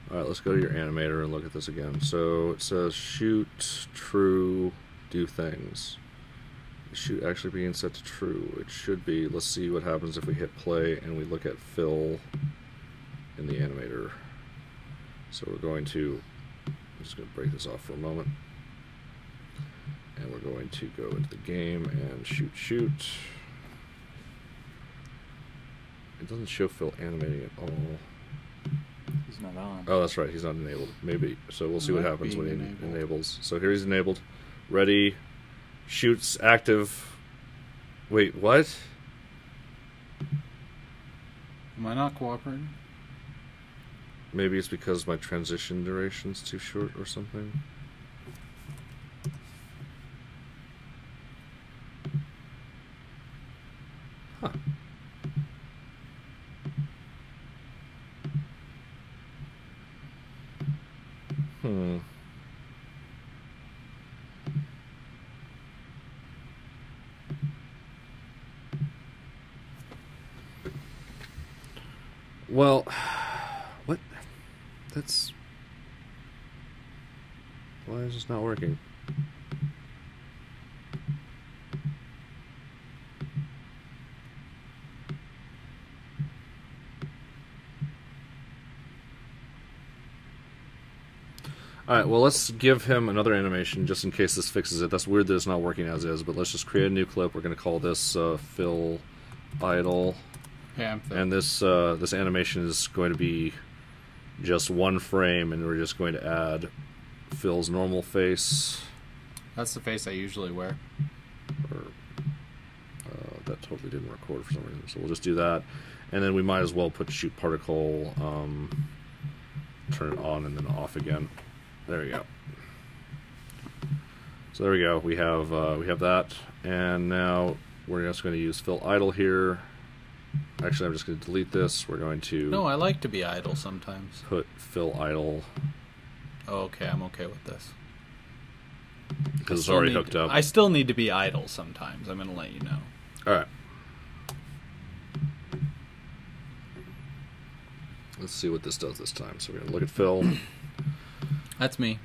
All right, let's go to your animator and look at this again. So it says shoot, true, do things. Shoot actually being set to true. It should be. Let's see what happens if we hit play and we look at Phil in the animator. So we're going to. I'm just going to break this off for a moment. And we're going to go into the game and shoot, shoot. It doesn't show Phil animating at all. He's not on. Oh, that's right. He's not enabled. Maybe. So we'll see what happens when he enabled. enables. So here he's enabled. Ready. Shoots active. Wait, what? Am I not cooperating? Maybe it's because my transition duration's too short or something. Huh. Hmm. Well, what? That's. Why is this not working? Alright, well, let's give him another animation just in case this fixes it. That's weird that it's not working as is, but let's just create a new clip. We're going to call this uh, Phil Idle. And this uh, this animation is going to be just one frame, and we're just going to add Phil's normal face. That's the face I usually wear. Or uh, that totally didn't record for some reason, so we'll just do that. And then we might as well put shoot particle, um, turn it on and then off again. There we go. So there we go. We have uh, we have that, and now we're just going to use Phil idle here. Actually, I'm just going to delete this. We're going to No, I like to be idle sometimes. put Phil idle Oh, okay, I'm okay with this. because it's already hooked up. I still need to be idle sometimes. I'm going to let you know. All right. Let's see what this does this time. So we're going to look at Phil. That's me.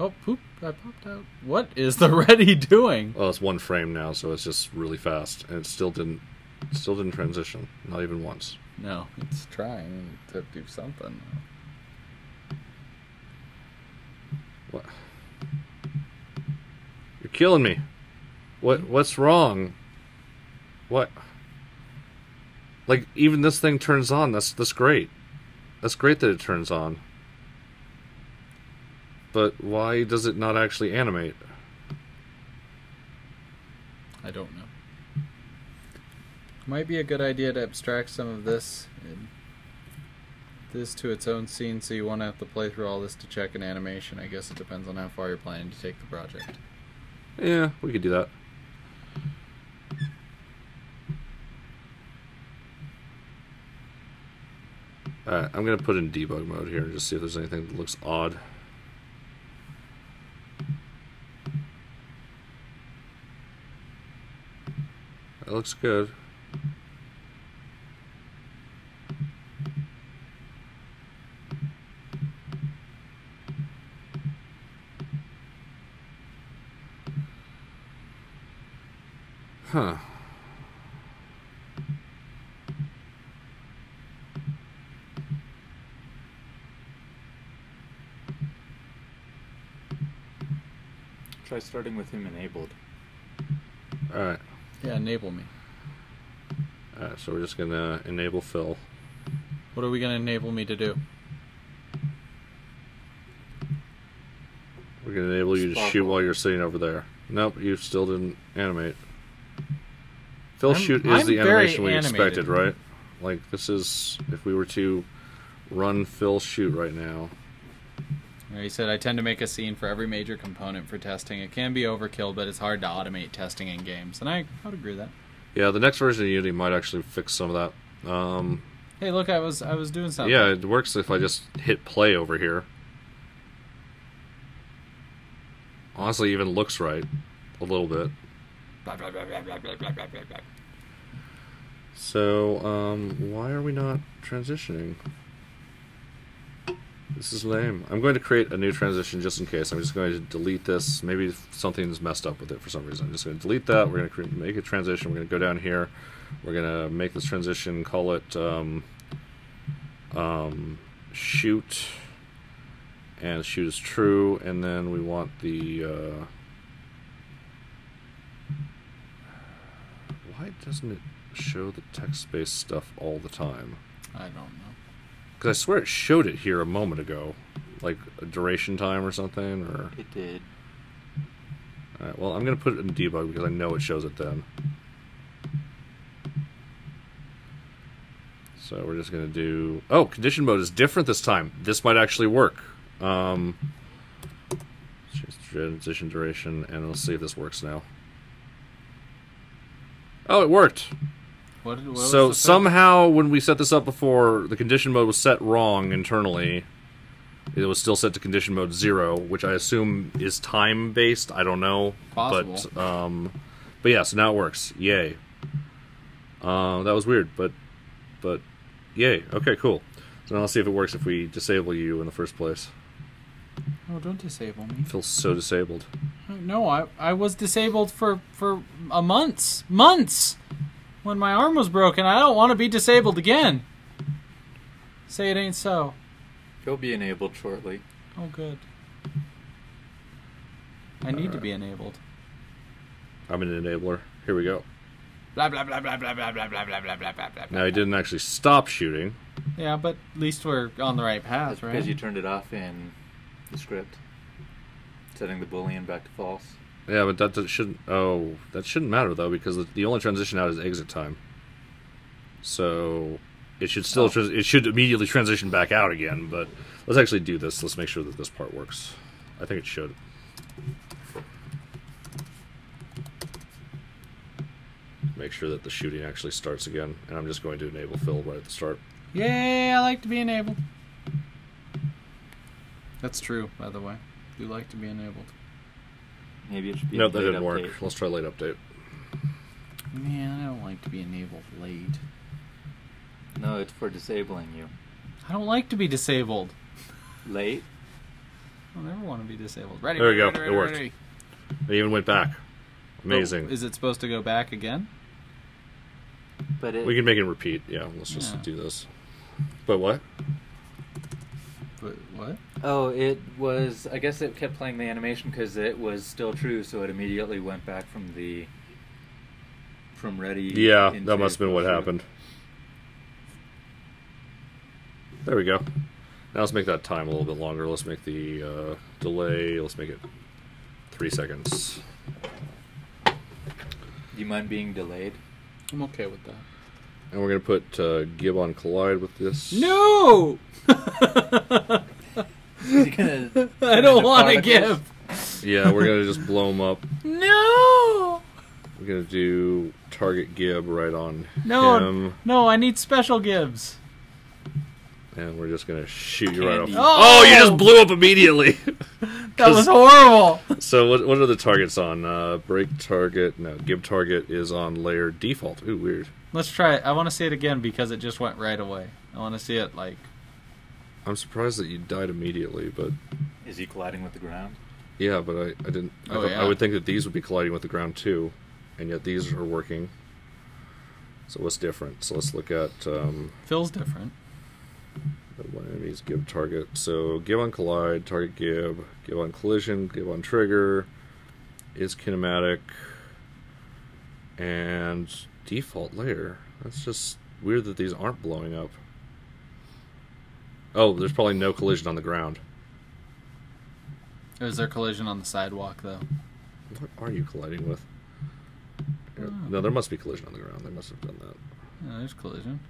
Oh, poop! I popped out. What is the ready doing? Oh, it's one frame now, so it's just really fast, and it still didn't, still didn't transition, not even once. No, it's trying to do something. What? You're killing me. What? What's wrong? What? Like even this thing turns on. That's that's great. That's great that it turns on. But why does it not actually animate? I don't know. Might be a good idea to abstract some of this and this to its own scene so you won't have to play through all this to check an animation. I guess it depends on how far you're planning to take the project. Yeah, we could do that. Alright, I'm gonna put in debug mode here and just see if there's anything that looks odd. That looks good. Huh. Try starting with him enabled. All right. Yeah, enable me. All right. So we're just gonna enable Phil. What are we gonna enable me to do? We're gonna enable you to shoot while you're sitting over there. Nope, you still didn't animate. Phil I'm- shoot is I'm the animation we animated. expected, right? Like this is if we were to run Phil shoot right now. He said, I tend to make a scene for every major component for testing. It can be overkill, but it's hard to automate testing in games. And I, I would agree with that. Yeah, the next version of Unity might actually fix some of that. Um, hey, look, I was I was doing something. Yeah, it works if I just hit play over here. Honestly, even looks right a little bit. So, um, why are we not transitioning? This is lame. I'm going to create a new transition just in case. I'm just going to delete this. Maybe something's messed up with it for some reason. I'm just going to delete that. We're going to make a transition. We're going to go down here. We're going to make this transition, call it um, um, shoot. And shoot is true. And then we want the. Uh, why doesn't it show the text based stuff all the time? I don't know. Because I swear it showed it here a moment ago, like a duration time or something. Or It did. all right, well, I'm gonna put it in debug because I know it shows it then. So we're just gonna do. Oh, condition mode is different this time. This might actually work. Um, transition duration, and let's see if this works now. Oh, it worked. What, what So somehow, when we set this up before, the condition mode was set wrong internally. It was still set to condition mode zero, which I assume is time based. I don't know, Possible. but um, but yeah. So now it works. Yay. Uh, that was weird, but but yay. Okay, cool. So now let's see if it works if we disable you in the first place. Oh, don't disable me. Feel so disabled. No, I I was disabled for for a months, months. When my arm was broken, I don't want to be disabled again. Say it ain't so. You'll be enabled shortly. Oh, good. I need to be enabled. I'm an enabler. Here we go. Blah blah blah blah blah blah blah blah blah blah blah blah blah. Now he didn't actually stop shooting. Yeah, but at least we're on the right path, That's right? because you turned it off in the script, setting the boolean back to false. Yeah, but that, that shouldn't. Oh, that shouldn't matter though, because the, the only transition out is exit time. So it should still. Oh. It should immediately transition back out again. But let's actually do this. Let's make sure that this part works. I think it should. Make sure that the shooting actually starts again, and I'm just going to enable Phil right at the start. Yeah, I like to be enabled. That's true, by the way. Do like to be enabled. Maybe it should be. No, a that didn't work. Let's try late update. Man, I don't like to be enabled late. No, it's for disabling you. I don't like to be disabled. Late. I never want to be disabled. Ready? There we ready, go. ready, It ready, worked. ready. It even went back. Amazing. Oh, is it supposed to go back again? But it, we can make it repeat. Yeah, let's just Yeah. do this. But what? But what? Oh, it was. I guess it kept playing the animation because it was still true, so it immediately went back from the from ready. Yeah, that must have been what happened. There we go. Now let's make that time a little bit longer. Let's make the uh, delay. Let's make it three seconds. Do you mind being delayed? I'm okay with that. And we're gonna put uh, Gib on collide with this. No! Gonna I don't want to give. Yeah, we're gonna just blow him up. No! We're gonna do target Gib right on No, him, no, I need special Gibs. and we're just gonna shoot you right off. Candy. Oh, you just blew up immediately. That was horrible. So what what are the targets on? Uh, break target. No, Gib target is on layer default. Ooh, weird. Let's try it. I want to see it again because it just went right away. I want to see it like. I'm surprised that you died immediately, but Is he colliding with the ground? yeah, but I, I didn't. I, Oh, yeah. I would think that these would be colliding with the ground too, and yet these are working. So what's different? So let's look at um, Feels different. One enemy's gib target. So gib on collide, target gib, gib on collision, gib on trigger, is kinematic. and default layer. That's just weird that these aren't blowing up. Oh, there's probably no collision on the ground. Is there collision on the sidewalk though? What are you colliding with? Oh. No, there must be collision on the ground. They must have done that. Yeah, there's collision.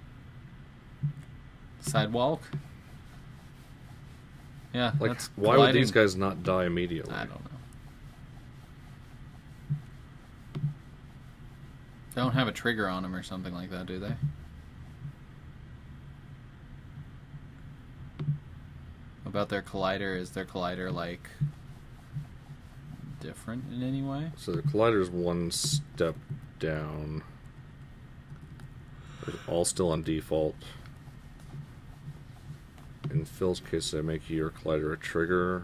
Sidewalk. Yeah, Like, that's why would these guys not die immediately? I don't know. They don't have a trigger on them or something like that, do they? About their collider, is their collider like different in any way? So the collider's one step down. They're all still on default. In Phil's case, did I make your collider a trigger?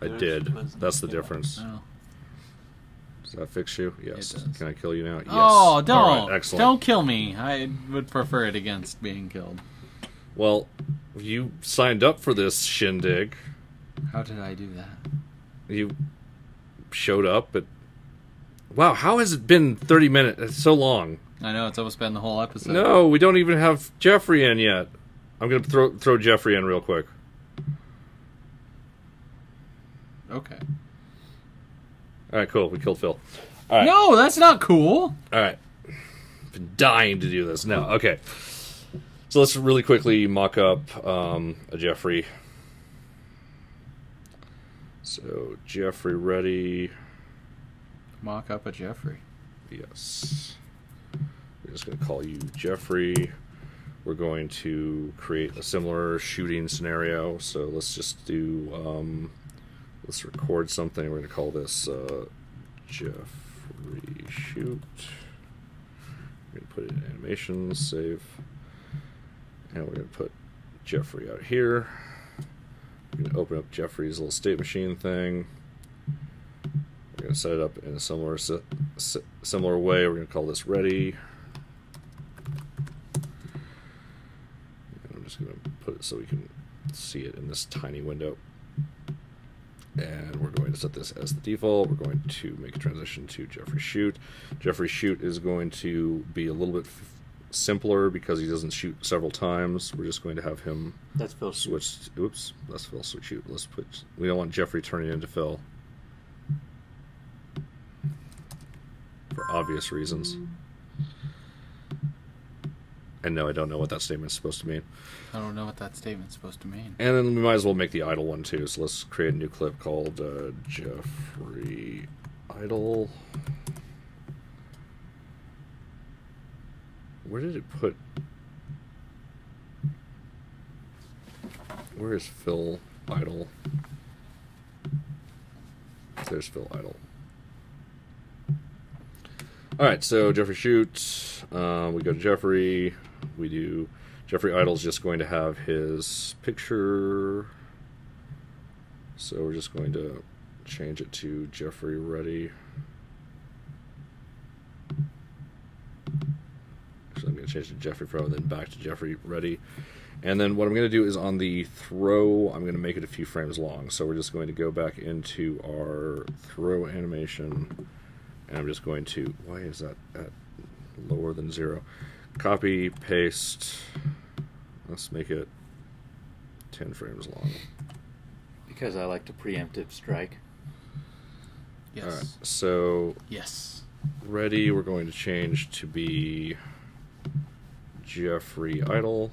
I There's- did. there's- That's the difference. Oh, Does that fix you? Yes. does. Can I kill you now? Yes. oh don't All right, excellent. don't kill me. I would prefer it against being killed. Well, you signed up for this shindig. How did I do that? You showed up, but wow, how has it been thirty minutes? It's so long. I know it's almost been the whole episode. No, we don't even have Jeffrey in yet. I'm gonna throw throw Jeffrey in real quick. Okay. All right, cool. We killed Phil. All right, No, that's not cool. all right. Been dying to do this. No, okay. So let's really quickly mock up um, a Jeffrey. So Jeffrey ready. Mock up a Jeffrey. Yes. We're just going to call you Jeffrey. We're going to create a similar shooting scenario. So let's just do, um, let's record something. We're going to call this uh, Jeffrey Shoot. We're going to put it in animations, save. And we're going to put Jeffrey out here. We're going to open up Jeffrey's little state machine thing. We're going to set it up in a similar si- si- similar way. We're going to call this ready. And I'm just going to put it so we can see it in this tiny window. And we're going to set this as the default. We're going to make a transition to Jeffrey Shoot. Jeffrey Shoot is going to be a little bit f- simpler because he doesn't shoot several times. We're just going to have him That's Phil. switch. Oops, let's Phil switch shoot. Let's put. We don't want Jeffrey turning into Phil for obvious reasons. And no, I don't know what that statement's supposed to mean. I don't know what that statement's supposed to mean. And then we might as well make the idle one too. So let's create a new clip called uh, Jeffrey Idle. Where did it put? Where is Phil Idle? There's Phil Idle. All right, so Jeffrey shoots. Um, we go to Jeffrey. We do. Jeffrey Idle's just going to have his picture. So we're just going to change it to Jeffrey Ready. So I'm going to change it to Jeffrey Pro and then back to Jeffrey Ready. And then what I'm going to do is on the throw, I'm going to make it a few frames long. So we're just going to go back into our throw animation. And I'm just going to, why is that at lower than zero? Copy, paste. Let's make it 10 frames long. Because I like to preemptive strike. Yes. All right. So Yes. ready, we're going to change to be Jeffrey Idle.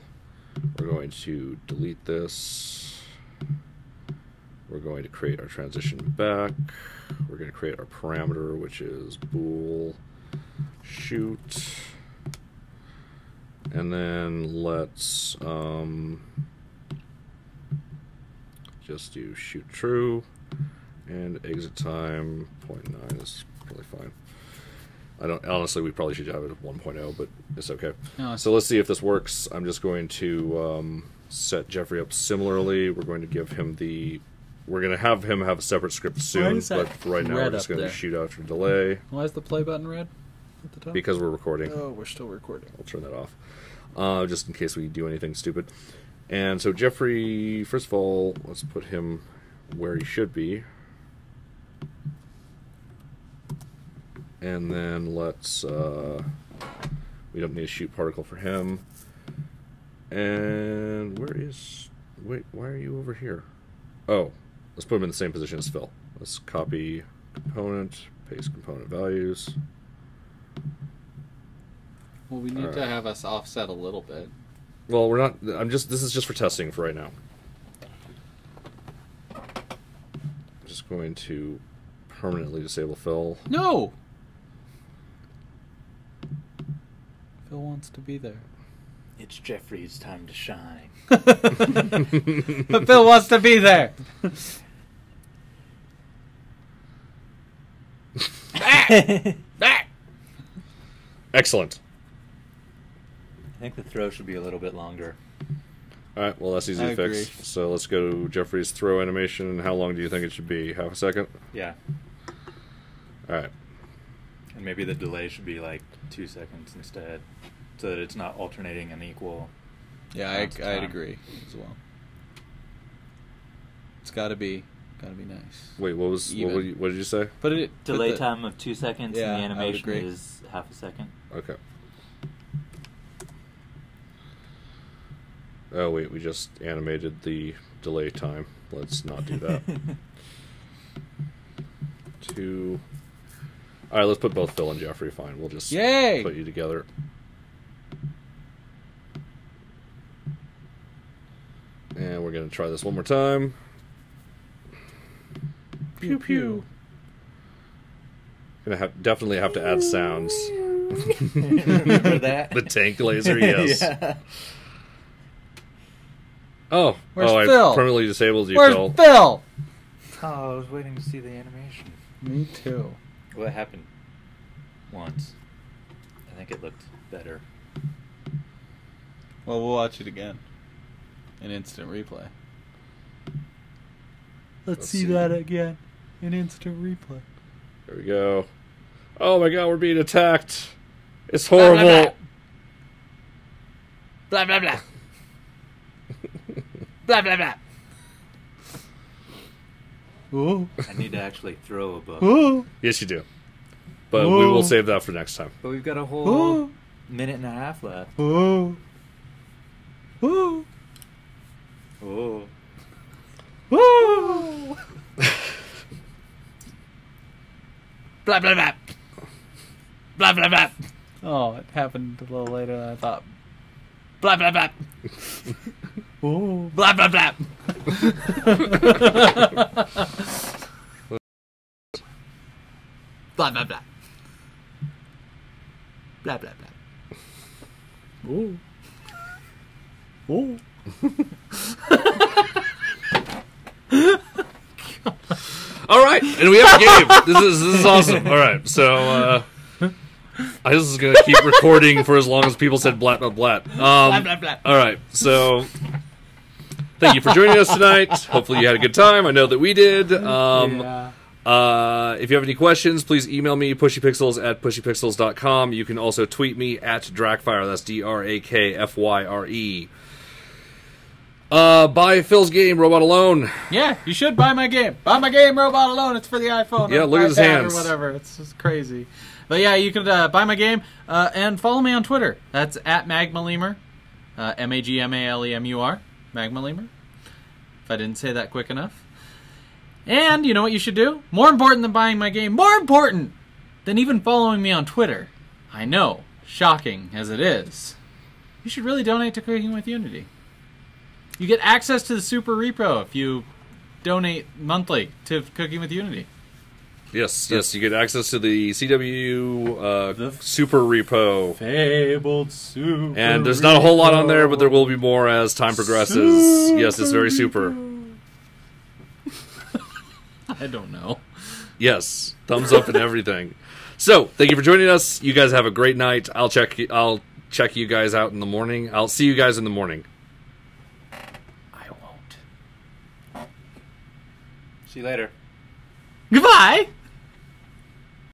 We're going to delete this. We're going to create our transition back. We're going to create our parameter, which is bool shoot. And then let's um, just do shoot true. And exit time 0.9 is probably fine. I don't honestly. We probably should have it at 1.0, but it's okay. No, it's- so let's see if this works. I'm just going to um, set Jeffrey up similarly. We're going to give him the. We're going to have him have a separate script soon, but right now we're just up going to there? shoot after delay Why is the play button red at the top? because we're recording. oh, we're still recording. I'll turn that off, uh, just in case we do anything stupid. And so Jeffrey, first of all, let's put him where he should be. And then let's. Uh, we don't need a shoot particle for him. And where is. Wait, why are you over here? Oh, let's put him in the same position as Phil. Let's copy component, paste component values. Well, we need to have us offset a little bit. Well, we're not. I'm just. This is just for testing for right now. I'm just going to permanently disable Phil. No. Phil wants to be there. It's Jeffrey's time to shine. but Phil wants to be there. Ah! Ah! Excellent. I think the throw should be a little bit longer. All right. Well, that's easy I to fix. agree. So let's go to Jeffrey's throw animation. How long do you think it should be? Half a second. Yeah. All right. And maybe the delay should be like two seconds instead, so that it's not alternating and equal. Yeah, I, I'd agree as well. It's got to be, got to be nice. Wait. What was? What, Even. you, what did you say? But it put Delay the- time of two seconds, Yeah, and the animation is half a second. Okay. Oh wait, we just animated the delay time. Let's not do that. Two. All right, let's put both Phil and Jeffrey. Fine, we'll just Yay! put you together. And we're gonna try this one more time. Pew pew. Gonna have definitely have to add sounds. Remember that? the tank laser, yes. yeah. Oh, Where's oh, I Phil? permanently disabled you, Where's Phil. Phil? Oh, I was waiting to see the animation. Me too. What happened? Once. I think it looked better. Well, we'll watch it again. An instant replay. Let's, Let's see, see. that again. An instant replay. There we go. Oh my god, we're being attacked. It's blah, horrible. blah. Blah blah blah. blah blah blah. Ooh. I need to actually throw a book. Ooh. Yes, you do. But we will save that for next time. But we've got a whole Ooh. minute and a half left. Ooh. Ooh. Oh. Ooh. blah blah blah. Blah blah blah. Oh, it happened a little later than I thought. Blah blah blah. Ooh. Blah blah blah. blah blah blah. Blah blah blah. Ooh. Ooh. All right, and we have a game. This is this is awesome. All right, so uh, I just was gonna keep recording for as long as people said blat blat blat. Um, Blah blah blah. All right, so thank you for joining us tonight. Hopefully you had a good time. I know that we did. Um, yeah. Uh, if you have any questions, please email me, pushypixels at pushypixels.com. You can also tweet me at Drakfyre. That's D R A K F Y R E. Uh, buy Phil's game, Robot Alone. Yeah, you should buy my game. Buy my game, Robot Alone. It's for the iPhone. Yeah, look at his hands. or whatever. It's just crazy. But yeah, you could uh, buy my game uh, and follow me on Twitter. That's at Magmalemur, uh, M A G M A L E M U R, Magmalemur. If I didn't say that quick enough. And you know what you should do? More important than buying my game, more important than even following me on Twitter. I know, shocking as it is. You should really donate to Cooking with Unity. You get access to the Super Repo if you donate monthly to Cooking with Unity. Yes, yes, you get access to the CW uh, The- Super Repo. Fabled Super. And there's not a whole lot on there, but there will be more as time progresses. yes, it's very super. I don't know. Yes, thumbs up and everything. So, thank you for joining us. You guys have a great night. I'll check. I'll check you guys out in the morning. I'll see you guys in the morning. I won't. See you later. Goodbye.